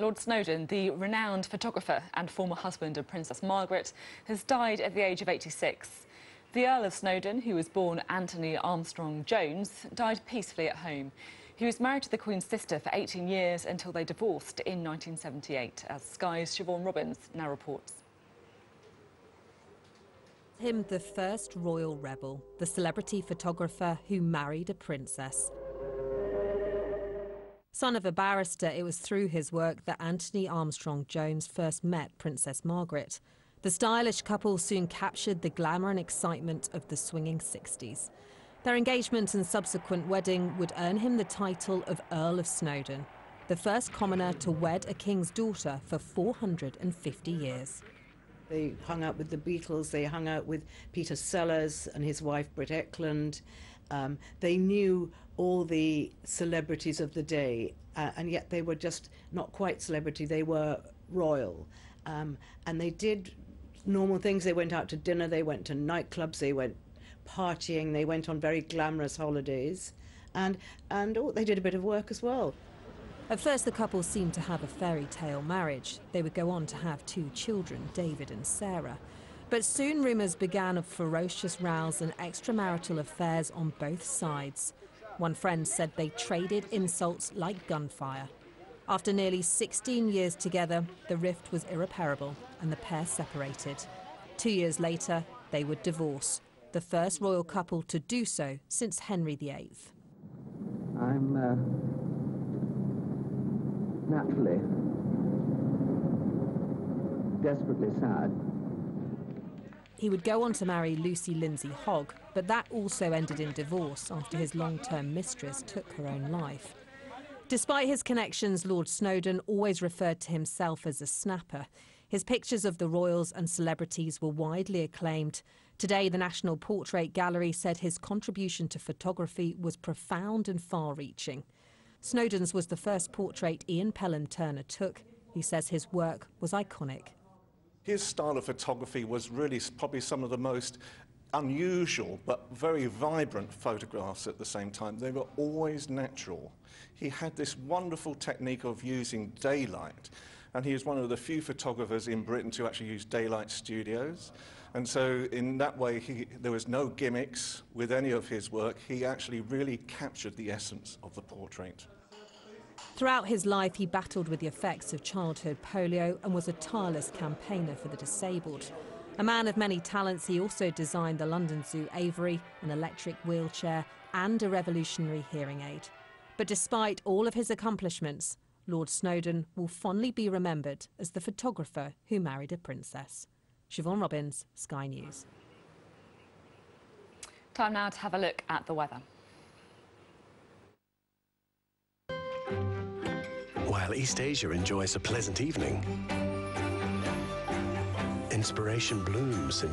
Lord Snowdon, the renowned photographer and former husband of Princess Margaret, has died at the age of 86. The Earl of Snowdon, who was born Anthony Armstrong Jones, died peacefully at home. He was married to the Queen's sister for 18 years until they divorced in 1978, as Sky's Siobhan Robbins now reports. Him the first royal rebel, the celebrity photographer who married a princess. Son of a barrister, it was through his work that Anthony Armstrong Jones first met Princess Margaret. The stylish couple soon captured the glamour and excitement of the swinging 60s. Their engagement and subsequent wedding would earn him the title of Earl of Snowdon, the first commoner to wed a king's daughter for 450 years. They hung out with the Beatles, they hung out with Peter Sellers and his wife Britt Ekland. Um, they knew all the celebrities of the day, uh, and yet they were just not quite celebrity, they were royal. Um, and they did normal things. They went out to dinner, they went to nightclubs, they went partying, they went on very glamorous holidays, and, and oh, they did a bit of work as well. At first, the couple seemed to have a fairy tale marriage. They would go on to have two children, David and Sarah. But soon rumours began of ferocious rows and extramarital affairs on both sides. One friend said they traded insults like gunfire. After nearly 16 years together, the rift was irreparable and the pair separated. Two years later, they would divorce, the first royal couple to do so since Henry VIII. I'm uh naturally desperately sad. He would go on to marry Lucy Lindsay Hogg, but that also ended in divorce after his long-term mistress took her own life. Despite his connections, Lord Snowdon always referred to himself as a snapper. His pictures of the royals and celebrities were widely acclaimed. Today, the National Portrait Gallery said his contribution to photography was profound and far-reaching. Snowdon's was the first portrait Ian Pelham Turner took. He says his work was iconic. His style of photography was really probably some of the most unusual but very vibrant photographs at the same time. They were always natural. He had this wonderful technique of using daylight and he was one of the few photographers in Britain to actually use daylight studios. And so in that way, he, there was no gimmicks with any of his work. He actually really captured the essence of the portrait. Throughout his life, he battled with the effects of childhood polio and was a tireless campaigner for the disabled. A man of many talents, he also designed the London Zoo aviary, an electric wheelchair, and a revolutionary hearing aid. But despite all of his accomplishments, Lord Snowdon will fondly be remembered as the photographer who married a princess. Siobhan Robbins, Sky News. Time now to have a look at the weather. While East Asia enjoys a pleasant evening, inspiration blooms in